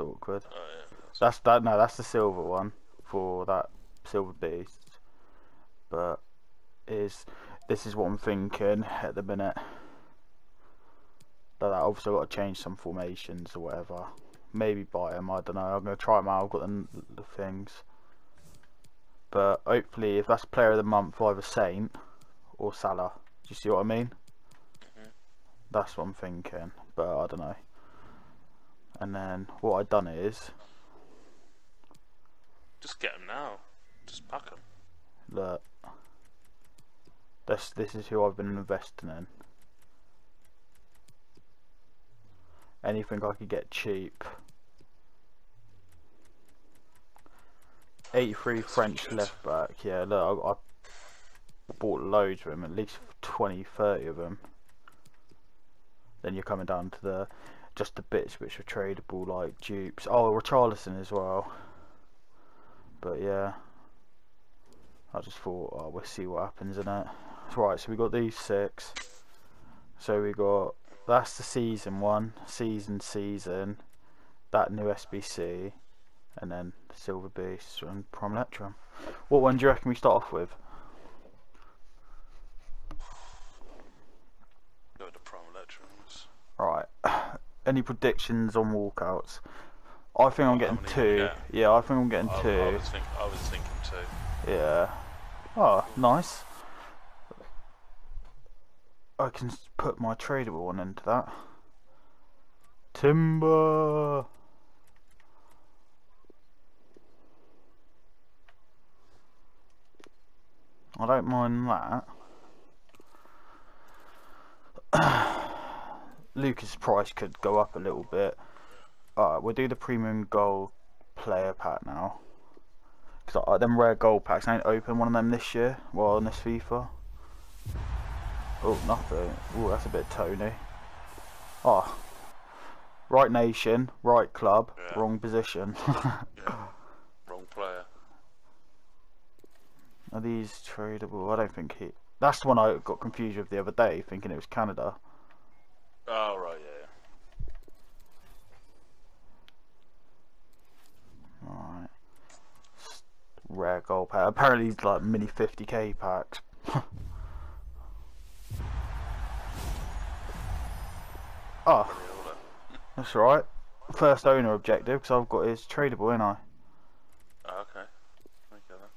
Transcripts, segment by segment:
that's awkward. Oh yeah. That's that. No, that's the silver one for that silver beast. But is this is what I'm thinking at the minute. But I obviously got to change some formations or whatever. Maybe buy them. I don't know. I'm gonna try them out. I've got the, the things. But hopefully, if that's player of the month, either Saint or Salah. Do you see what I mean? Mhm. That's what I'm thinking. But I don't know. And then what I've done is Just get them now. Just pack them. Look, this this is who I've been investing in. Anything I could get cheap. 83 French left back. Yeah, look, I, I bought loads of them, at least 20, 30 of them. Then you're coming down to the just the bits which are tradable, like dupes. Oh, Richarlison as well. But yeah. I just thought, oh, we'll see what happens in it. Right, so we got these six. So we got that's the season one, season season, that new SBC, and then Silver Beast and Prime Electrum. What one do you reckon we start off with? Go to Prime Electrum. Right. Any predictions on walkouts? I think I'm getting two. get? Yeah, I think I'm getting I, I two. was think, I was thinking too. Yeah. Oh, nice. I can put my tradable one into that. Timber. I don't mind that. Lucas' price could go up a little bit. Alright, we'll do the premium gold player pack now. Cause uh, them rare gold packs, I ain't opened one of them this year, well on this FIFA. Oh, nothing. Oh, that's a bit Tony. Oh. Right nation, right club, Yeah. wrong position. Yeah. Wrong player. Are these tradable? I don't think he... That's the one I got confused with the other day, thinking it was Canada. Oh right, yeah. yeah. Alright. S- Rare gold pack. Apparently it's like mini 50k packs. oh, that's right. First owner objective, because I've got his tradable, ain't I? Oh, okay. Okay then.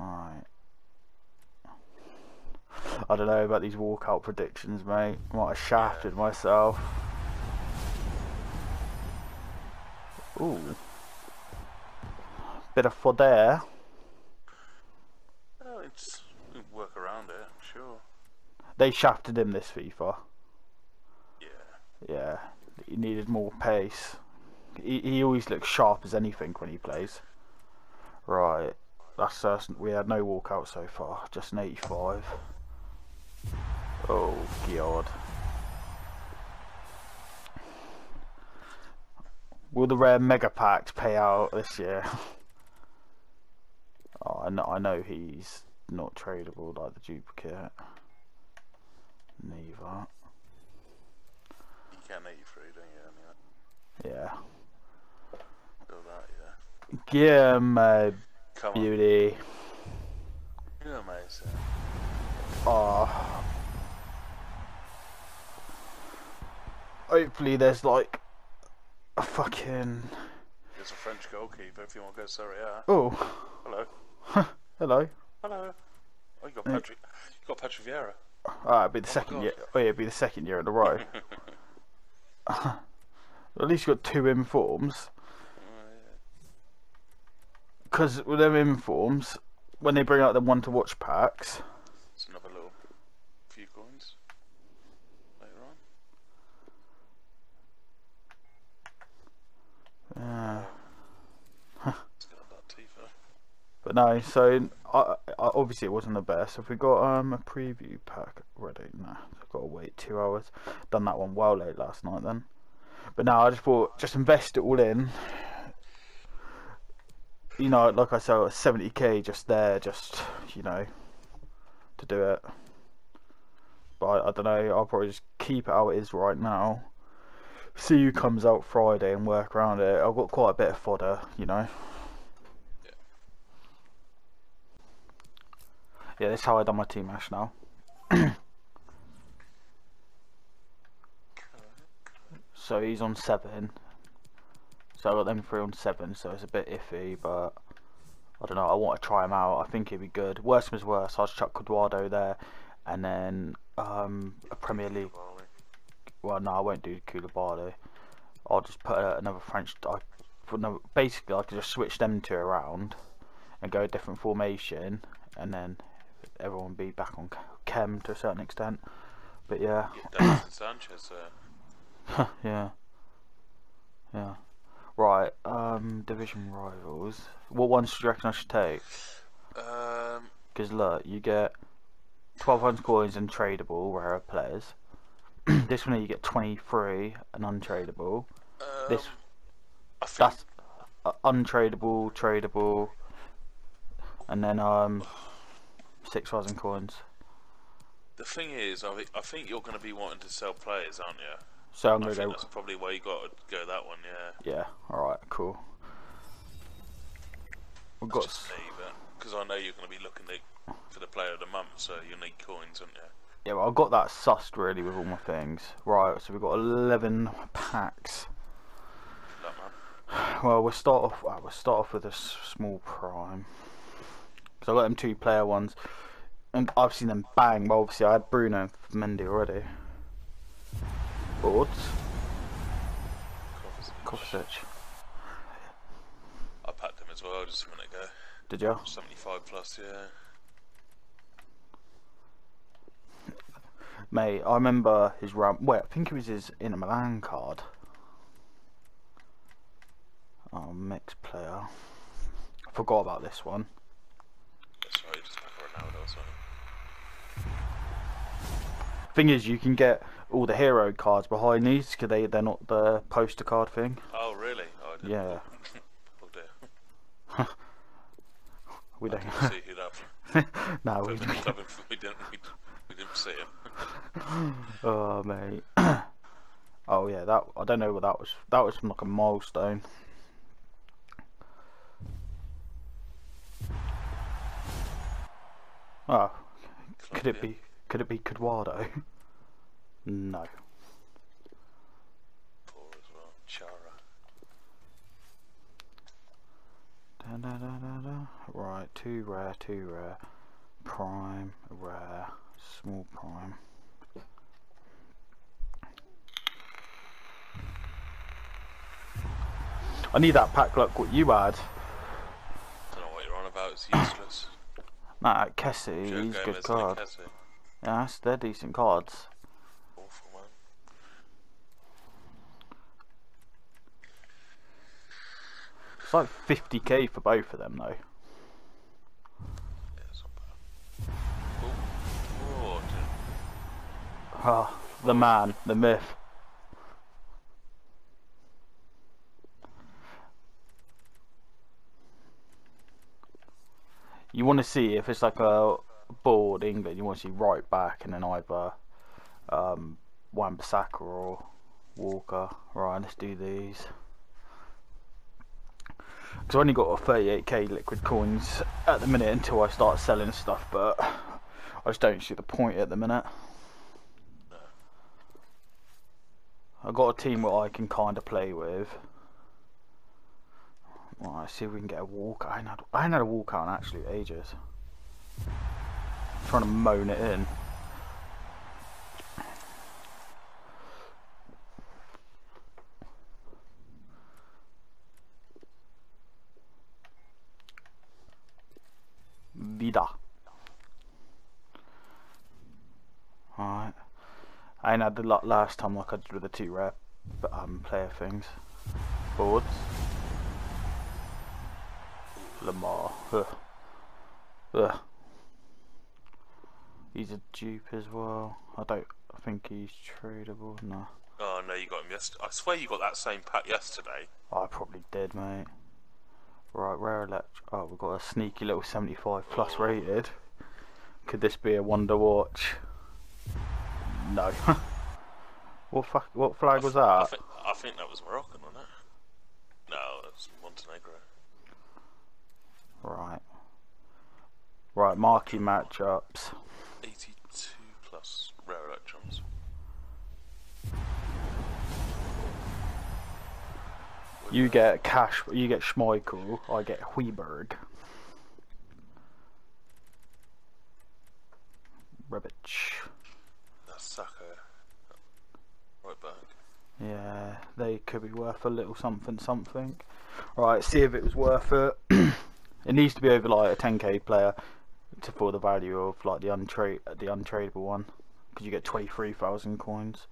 Alright. I don't know about these walkout predictions, mate. I Might have shafted myself. Ooh. Bit of fodder. Oh, it's we work around it. I'm sure. They shafted him this FIFA. Yeah. Yeah. He needed more pace. He, he always looks sharp as anything when he plays. Right. That's us. We had no walkout so far. Just an 85. Oh, God. Will the rare mega packs pay out this year? oh, I know, I know he's not tradable like the duplicate. Neither. You can 83, don't you? Anyway, Yeah. do that, yeah. Yeah, my Come beauty. on. You're amazing. Oh. Hopefully there's like a fucking There's a French goalkeeper if you want to go Serie A. oh Hello. hello. Hello. Oh, you got Patrick. You got Patrick Vieira. Ah, it'd be the second year. Oh yeah, it'd be the second year in a row. At least you got two informs. Because with them informs, when they bring out the one to watch packs, It's another little few coins later on. Yeah. But no, so I, I, obviously it wasn't the best. Have we got um a preview pack ready? No, I've got to wait two hours. Done that one well late last night then. But now I just thought just invest it all in. you know, like I said, 70k just there, just you know, to do it. But I, I don't know. I'll probably just keep it how it is right now. See who comes out Friday and work around it. I've got quite a bit of fodder, you know. Yeah. Yeah, how I done my team mash now. so he's on seven. So I got them three on seven, so it's a bit iffy, but I don't know. I want to try him out. I think he'd be good. Worst comes worst, I'll chuck Eduardo there, and then um, a Premier League. Well, no, I won't do Koulibaly. I'll just put uh, another French. I, for no, basically, I could just switch them two around and go a different formation, and then everyone be back on Chem to a certain extent. But yeah, Get Sanchez there. yeah, yeah. Right, um, division rivals. What ones do you reckon I should take? Um, Because look, you get 1200 coins and tradable rare players. this one here you get 23 and untradeable. This um, I think that's uh, untradeable, tradable, and then um 6000 coins. the thing is, I, I think you're going to be wanting to sell players, aren't you? So I'm gonna go. that's probably why you got to go that one. Yeah. Yeah. All right. Cool. We've got. That's but because I know you're going to be looking for the player of the month, so you need coins, aren't you? Yeah, well, I've got that sussed really with all my things. Right. So we've got 11 packs. Well, we'll start off. Well, we'll start off with a s- small prime. So I got them two player ones, and I've seen them bang. Well, obviously I had Bruno and Mendy already. Boards. Kovacic. Kovacic. I packed them as well just a minute ago. Did you? 75 plus, yeah. Mate, I remember his run. Wait, I think it was his Inter Milan card. Oh, mixed player. I forgot about this one. Sorry, just pack a Ronaldo or something. Thing is, you can get all the hero cards behind these because they they're not the poster card thing. Oh, really? Oh, I didn't Yeah, Oh, dear. we don't. see who that no, we we, don't. didn't, we, didn't, we, we didn't see him. Oh mate. oh yeah, that I don't know what that was. That was from like a milestone. Oh, could it be? Could it be Eduardo? no. Da, da, da. Right, two rare, two rare, prime, rare, small prime. I need that pack luck what you had. I don't know what you're on about. It's useless. Nah, Kessie, Joe he's a Gomez good card. Yeah, that's, they're decent cards. Awful, man. It's like 50k for both of them though. Yeah, it's not bad. Ooh. Oh. Ah, the man, the myth. Want to see if it's like a board England, you want to see right back and then either um, Wan-Bissaka or Walker. Right, let's do these. Because I've only got a 38k liquid coins at the minute until I start selling stuff, but I just don't see the point at the minute. I've got a team that I can kind of play with. Right, see if we can get a walk. I had, I had a walk out in actually ages. trying to moan it in. Vida. Alright. I ain't had the lot last time like I did with the two rare um, player things. Boards. Lamar. Ugh. Ugh. He's a dupe as well. I don't I think he's tradable. No. Oh, no, you got him yesterday. I swear you got that same pack yesterday. I probably did, mate. Right, rare elect. Oh, we've got a sneaky little 75 plus rated. Could this be a wonder watch? No. what fuck? What flag was I, that? I think that was Moroccan, wasn't it? No, it was Montenegro. Right. Right, marquee matchups. 82 plus rare Electrum. You get Cash, you get Schmeichel, I get Højbjerg. Rebic. That's Saka. Right back. Yeah, they could be worth a little something something. Right, see if it was worth it. It needs to be over like a 10k player to for the value of like the untrade the untradeable one because you get 23,000 coins.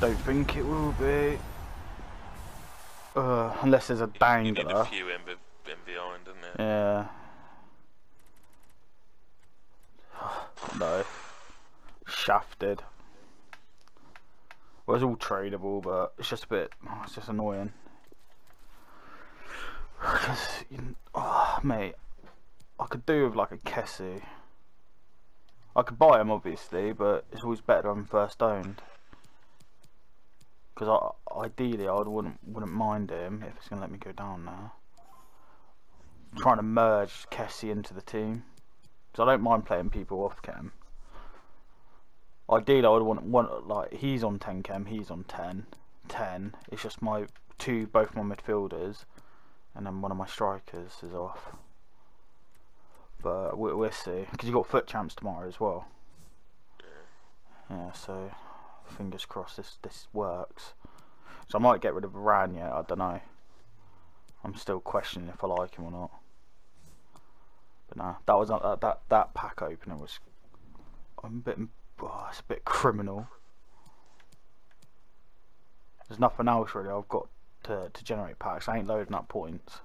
Don't think it will be. Uh, unless there's a You need a few in, in behind, didn't it? Yeah. no. Shafted. Well, it's all tradable, but it's just a bit. oh, it's just annoying. Because, you, oh, mate, I could do with like a Kessie. I could buy him, obviously, but it's always better on first owned. Because I, ideally, I would, wouldn't wouldn't mind him if it's gonna let me go down now trying to merge Kessie into the team. because I don't mind playing people off cam. Ideally, I would want want like he's on 10 cam, he's on 10, 10. It's just my two, both my midfielders, and then one of my strikers is off. But we, we'll see because you've got FUT champs tomorrow as well. Yeah, so fingers crossed this this works. So I might get rid of Varane yet. I don't know. I'm still questioning if I like him or not. But nah, that was not that that that pack opener was. I'm a bit. Oh, it's a bit criminal. There's nothing else really. I've got to to generate packs. I ain't loading up points.